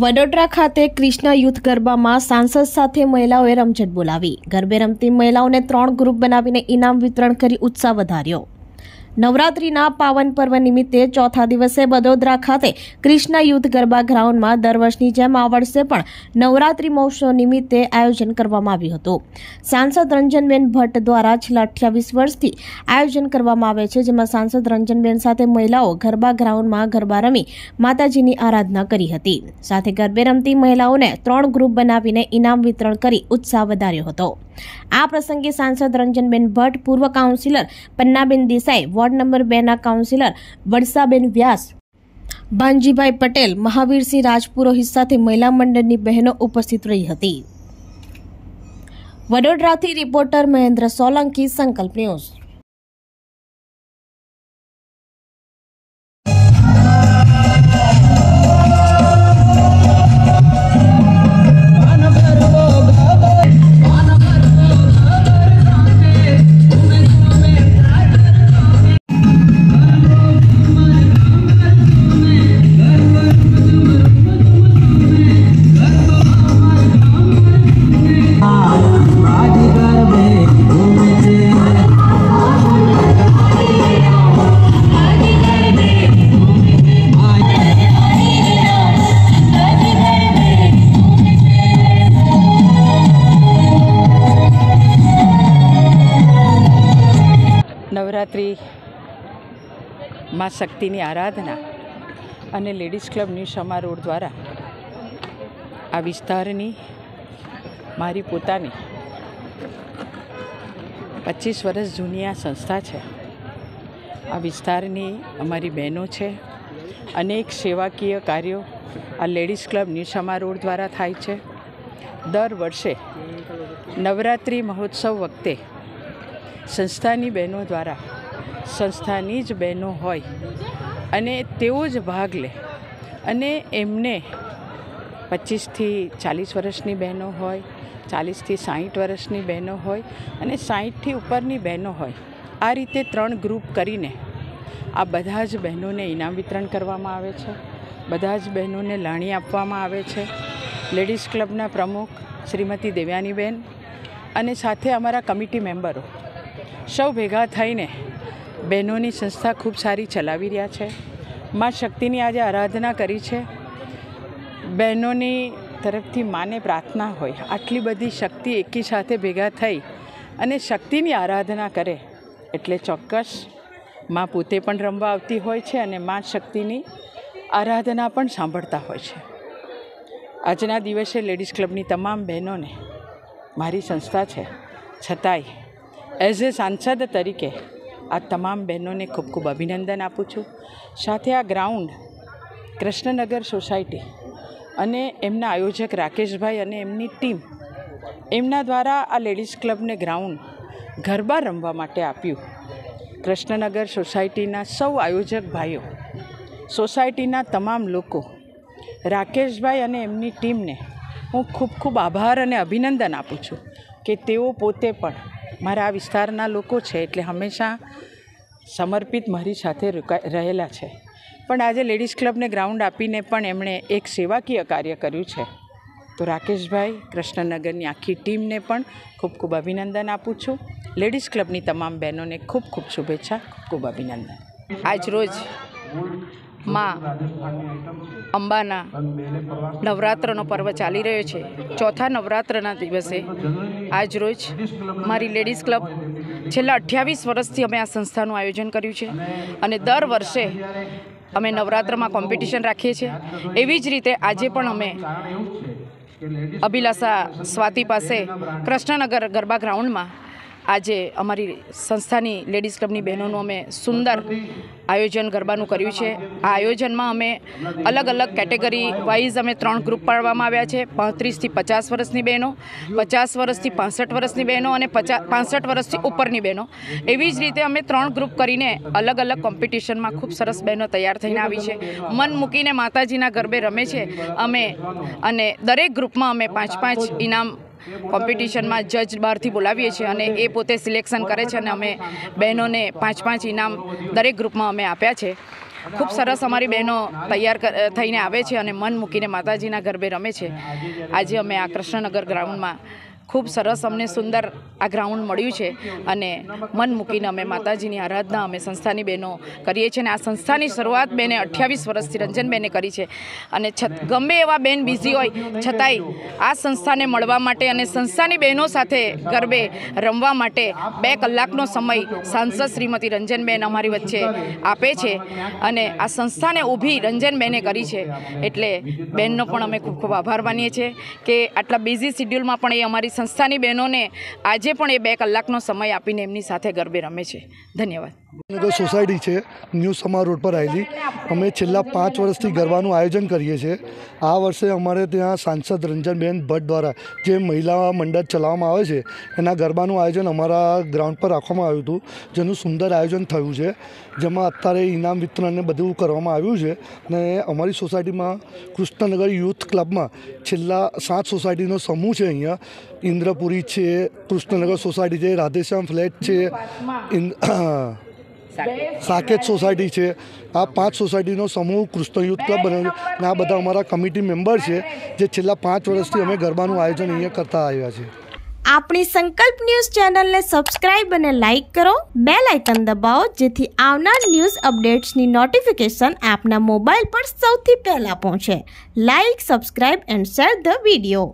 વડોદરા ખાતે કૃષ્ણ યુથ ગરબામાં સાંસદ સાથે મહિલાઓએ રમઝટ બોલાવી. ગરબે રમતી મહિલાઓને ત્રણ ગ્રુપ બનાવીને ઇનામ વિતરણ કરી ઉત્સાહ વધાર્યો. નવરાત્રીના પાવન પર્વ નિમિત્તે ચોથા દિવસે વડોદરા ખાતે કૃષ્ણ યુદ્ધ ગરબા ગ્રાઉન્ડમાં દર વર્ષની જેમ આ વર્ષે પણ નવરાત્રી મહોત્સવ નિમિત્તે આયોજન કરવામાં આવ્યું હતું. સાંસદ રંજનબેન ભટ્ટ દ્વારા છેલ્લા અઠ્યાવીસ વર્ષથી આયોજન કરવામાં આવે છે, જેમાં સાંસદ રંજનબેન સાથે મહિલાઓ ગરબા ગ્રાઉન્ડમાં ગરબા રમી માતાજીની આરાધના કરી હતી. સાથે ગરબે રમતી મહિલાઓને ત્રણ ગ્રુપ બનાવીને ઇનામ વિતરણ કરી ઉત્સાહ વધાર્યો હતો. આ પ્રસંગે સાંસદ રંજનબેન ભટ્ટ, પૂર્વ councillor Pannaben Desai, ward number બેના કાઉન્સિલર વડસાબેન વ્યાસ, ભાનજીભાઈ પટેલ, મહાવીરસિંહ રાજપુરોહિત સાથે મહિલા મંડળની બહેનો ઉપસ્થિત રહી હતી. વડોદરાથી રિપોર્ટર મહેન્દ્ર સોલંકી, સંકલ્પ ન્યૂઝ. નવરાત્રિ માં શક્તિની આરાધના અને ladies club new Shama road દ્વારા આ વિસ્તારની મારી પોતાની પચીસ વર્ષ જૂની આ સંસ્થા છે. આ વિસ્તારની અમારી બહેનો છે. અનેક સેવાકીય કાર્યો આ ladies club new Shama road દ્વારા થાય છે. દર વર્ષે નવરાત્રિ મહોત્સવ વખતે સંસ્થાની બહેનો દ્વારા. સંસ્થાની જ બહેનો હોય. અને તેઓ જ ભાગ લે. અને એમને પચીસથી ચાલીસ વર્ષની બહેનો હોય, ચાલીસથી સાહીઠ વર્ષની બહેનો હોય અને સાહીઠથી ઉપરની બહેનો હોય. આ રીતે ત્રણ ગ્રુપ કરીને આ બધા જ બહેનોને ઇનામ વિતરણ કરવામાં આવે છે. બધા જ બહેનોને લાણી આપવામાં આવે છે. લેડીઝ ક્લબના પ્રમુખ શ્રીમતી દેવ્યાનીબેન અને સાથે અમારા કમિટી મેમ્બરો. સૌ ભેગા થઈને બહેનોની સંસ્થા ખૂબ સારી ચલાવી રહ્યા છે. મા શક્તિની આજે આરાધના કરી છે. બહેનોની તરફથી માને પ્રાર્થના હોય, આટલી બધી શક્તિ એકી સાથે ભેગા થઈ અને શક્તિની આરાધના કરે એટલે ચોક્કસ મા પોતે પણ રમવા આવતી હોય છે અને મા શક્તિની આરાધના પણ સાંભળતા હોય છે. આજના દિવસે લેડીઝ ક્લબની તમામ બહેનોને મારી સંસ્થા છે. છતાંય એઝ એ સાંસદ તરીકે આ તમામ બહેનોને ખૂબ ખૂબ અભિનંદન આપું છું. સાથે આ ગ્રાઉન્ડ, કૃષ્ણનગર સોસાયટી અને એમના આયોજક રાકેશભાઈ અને એમની ટીમ એમના દ્વારા આ લેડીઝ ક્લબને ગ્રાઉન્ડ ગરબા રમવા માટે આપ્યું. કૃષ્ણનગર સોસાયટીના સૌ આયોજક ભાઈઓ, સોસાયટીના તમામ લોકો, રાકેશભાઈ અને એમની ટીમને હું ખૂબ ખૂબ આભાર અને અભિનંદન આપું છું કે તેઓ પોતે પણ મારા આ વિસ્તારના લોકો છે એટલે હંમેશા સમર્પિત મારી સાથે રહેલા છે. પણ આજે લેડીઝ ક્લબને ગ્રાઉન્ડ આપીને પણ એમણે એક સેવાકીય કાર્ય કર્યું છે. તો રાકેશભાઈ, કૃષ્ણનગરની આખી ટીમને પણ ખૂબ ખૂબ અભિનંદન આપું છું. લેડીઝ ક્લબની તમામ બહેનોને ખૂબ ખૂબ શુભેચ્છા, ખૂબ ખૂબ અભિનંદન. આજ રોજ માં અંબાના નવરાત્રનો પર્વ ચાલી રહ્યો છે. ચોથા નવરાત્રના દિવસે આજ રોજ મારી લેડીઝ ક્લબ છેલ્લા અઠ્યાવીસ વર્ષથી અમે આ સંસ્થાનું આયોજન કર્યું છે અને દર વર્ષે અમે નવરાત્રમાં કોમ્પિટિશન રાખીએ છીએ. એવી જ રીતે આજે પણ અમે અભિલાષા સ્વાતિ પાસે કૃષ્ણનગર ગરબા ગ્રાઉન્ડમાં આજે અમારી સંસ્થાની લેડીઝ ક્લબની બહેનોનું અમે સુંદર આયોજન ગરબાનું કર્યું છે. આ આયોજનમાં અમે અલગ અલગ કેટેગરી વાઇઝ અમે ત્રણ ગ્રુપ પાડવામાં આવ્યા છે. પાંત્રીસથી પચાસ વર્ષની બહેનો, પચાસ વર્ષથી પાસઠ વર્ષની બહેનો અને પચાસ પાસઠ વર્ષથી ઉપરની બહેનો. એવી જ રીતે અમે ત્રણ ગ્રુપ કરીને અલગ અલગ કોમ્પિટિશનમાં ખૂબ સરસ બહેનો તૈયાર થઈને આવી છે. મન મૂકીને માતાજીના ગરબે રમે છે. અમે અને દરેક ગ્રુપમાં અમે પાંચ પાંચ ઇનામ કોમ્પિટિશનમાં જજ બહારથી બોલાવીએ છીએ અને એ પોતે સિલેક્શન કરે છે અને અમે બહેનોને પાંચ પાંચ ઇનામ દરેક ગ્રુપમાં અમે આપ્યા છે. ખૂબ સરસ અમારી બહેનો તૈયાર થઈને આવે છે અને મન મૂકીને માતાજીના ગરબે રમે છે. આજે અમે આ કૃષ્ણનગર ગ્રાઉન્ડમાં ખૂબ સરસ અમને સુંદર આ ગ્રાઉન્ડ મળ્યું છે અને મન મૂકીને અમે માતાજીની આરાધના, અમે સંસ્થાની બહેનો કરીએ છીએ અને આ સંસ્થાની શરૂઆત બેને અઠ્યાવીસ વર્ષથી રંજનબેને કરી છે. અને ગમે એવા બેન બિઝી હોય, છતાંય આ સંસ્થાને મળવા માટે અને સંસ્થાની બહેનો સાથે ગરબે રમવા માટે બે કલાકનો સમય સાંસદ શ્રીમતી રંજનબેન અમારી વચ્ચે આપે છે અને આ સંસ્થાને ઊભી રંજનબેને કરી છે. એટલે બહેનનો પણ અમે ખૂબ ખૂબ આભાર માનીએ છીએ કે આટલા બિઝી શિડ્યુલમાં પણ એ અમારી સંસ્થાની બહેનોને આજે પણ એ બે કલાકનો સમય આપીને એમની સાથે ગરબે રમે છે. ધન્યવાદ. નગર સોસાયટી છે. ન્યૂ સમા રોડ પર આવેલી. અમે છેલ્લા પાંચ વર્ષથી ગરબાનું આયોજન કરીએ છીએ. આ વર્ષે અમારે ત્યાં સાંસદ રંજનબેન ભટ્ટ દ્વારા જે મહિલા મંડળ ચલાવવામાં આવે છે, એના ગરબાનું આયોજન અમારા ગ્રાઉન્ડ પર રાખવામાં આવ્યું હતું, જેનું સુંદર આયોજન થયું છે. જેમાં અત્યારે ઇનામ વિતરણ ને બધું કરવામાં આવ્યું છે અને અમારી સોસાયટીમાં કૃષ્ણનગર યુથ ક્લબમાં છેલ્લા સાત સોસાયટીનો સમૂહ છે અહીંયા. ઇન્દ્રપુરી છે, કૃષ્ણનગર સોસાયટી છે, રાધેશ્યામ ફ્લેટ છે સાકેત સોસાયટી છે. આ પાંચ સોસાયટીનો સમૂહ કૃષ્ણ યુથ ક્લબ બન્યો છે અને આ બધા અમારા કમિટી મેમ્બર છે જે છેલ્લા પાંચ વર્ષથી અમે ગરબાનું આયોજન અહીંયા કરતા આવ્યા છીએ આપણી સંકલ્પ ન્યૂઝ ચેનલને સબસ્ક્રાઇબ અને લાઇક કરો. બે આઇકન દબાવો જેથી આવનાર ન્યૂઝ અપડેટ્સની નોટિફિકેશન આપના મોબાઈલ પર સૌથી પહેલાં પહોંચે. Like subscribe and share the video